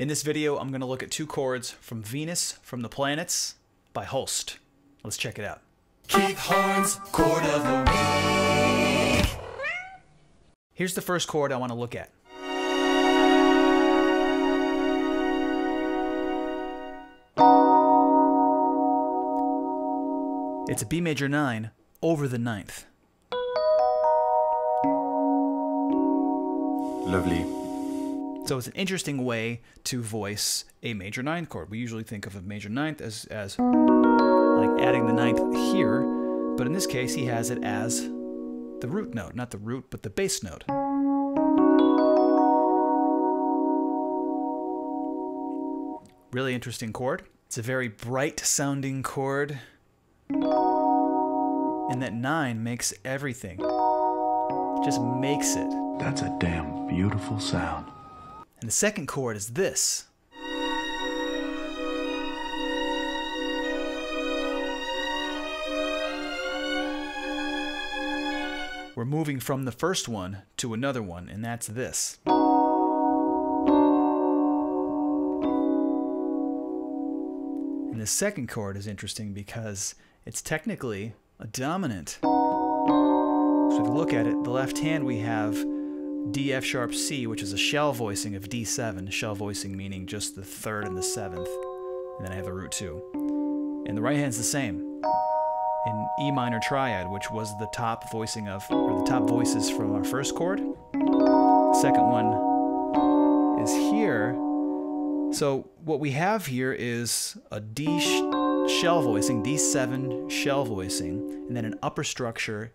In this video, I'm going to look at two chords from Venus from the Planets by Holst. Let's check it out. Keith Horn's Chord of the Week. Here's the first chord I want to look at. It's a B major 9 over the ninth. Lovely. So it's an interesting way to voice a major ninth chord. We usually think of a major ninth as, as like adding the ninth here, but in this case he has it as the root note, not the root, but the bass note. Really interesting chord. It's a very bright sounding chord. And that nine makes everything. Just makes it. That's a damn beautiful sound. And the second chord is this. We're moving from the first one to another one, and that's this. And the second chord is interesting because it's technically a dominant. So if you look at it, the left hand we have D, F sharp, C, which is a shell voicing of D7, shell voicing meaning just the third and the seventh, and then I have the root 2. And the right hand's the same. In E minor triad, which was the top voicing of, or the top voices from our first chord. Second one is here. So what we have here is a D sh shell voicing, D7 shell voicing, and then an upper structure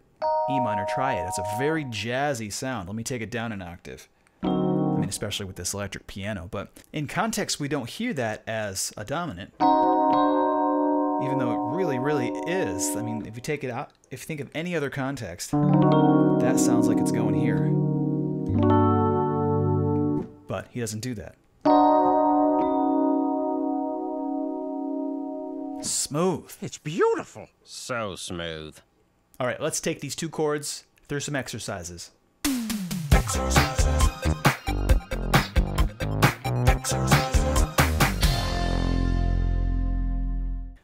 E minor triad. It's a very jazzy sound. Let me take it down an octave. I mean, especially with this electric piano. But in context, we don't hear that as a dominant, even though it really, really is. I mean, if you take it out, if you think of any other context, that sounds like it's going here. But he doesn't do that. Smooth. It's beautiful. So smooth. All right, let's take these two chords through some exercises.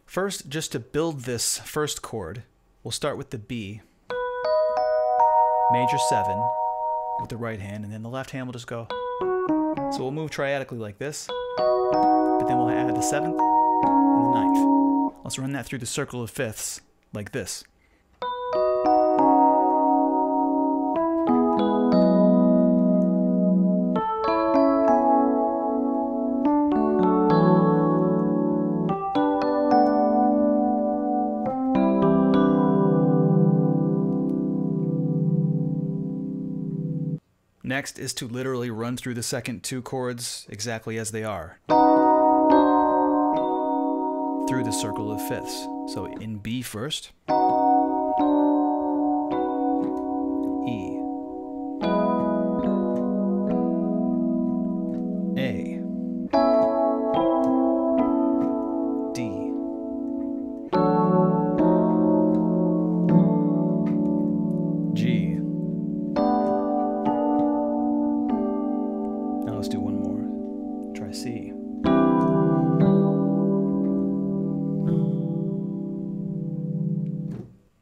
First, just to build this first chord, we'll start with the B, major 7 with the right hand, and then the left hand will just go. So we'll move triadically like this, but then we'll add the 7th and the ninth. Let's run that through the circle of fifths like this. Next is to literally run through the second two chords exactly as they are. Through the circle of fifths. So in B first. E.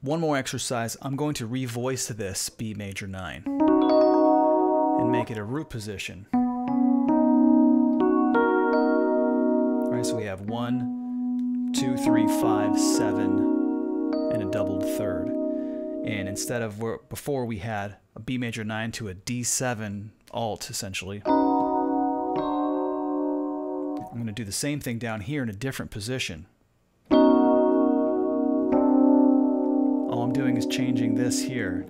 One more exercise. I'm going to revoice this B major 9 and make it a root position. All right, so we have one, two, three, five, seven, and a doubled third. And instead of where before we had a B major 9 to a D7 alt, essentially, I'm going to do the same thing down here in a different position. All I'm doing is changing this here.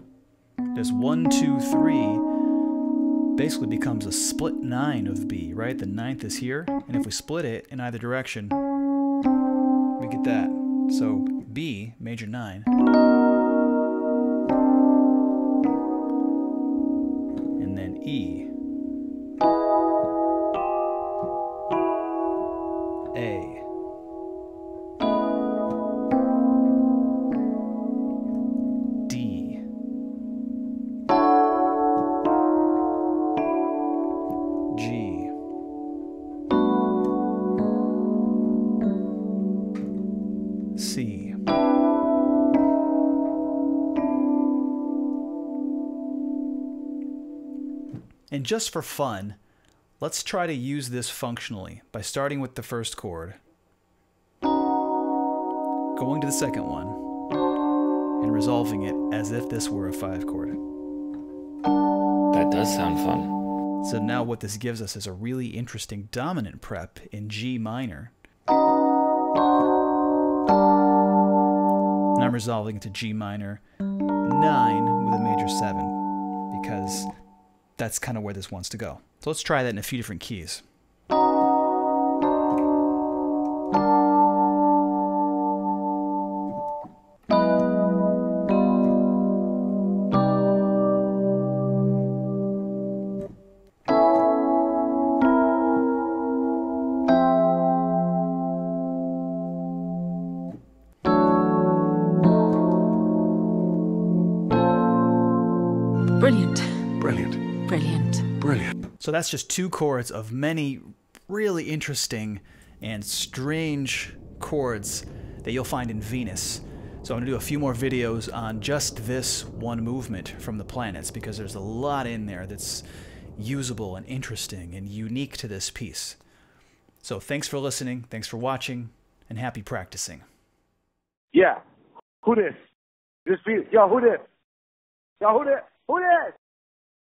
This 1, 2, 3 basically becomes a split 9 of B, right? The ninth is here, and if we split it in either direction, we get that. So B, major 9, and then E. A. And just for fun, let's try to use this functionally by starting with the first chord, going to the second one, and resolving it as if this were a five chord. That does sound fun. So now what this gives us is a really interesting dominant prep in G minor. And I'm resolving it to G minor 9 with a major 7 because that's kind of where this wants to go. So let's try that in a few different keys. Brilliant. Brilliant. Brilliant. So that's just two chords of many really interesting and strange chords that you'll find in Venus. So I'm going to do a few more videos on just this one movement from the planets because there's a lot in there that's usable and interesting and unique to this piece. So thanks for listening, thanks for watching, and happy practicing. Yeah. Who this? This be yo, who this? Yo, who this? Who this?